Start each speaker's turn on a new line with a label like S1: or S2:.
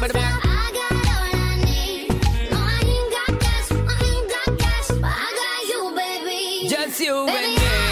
S1: baby.
S2: Just you
S1: Baby,
S2: and me.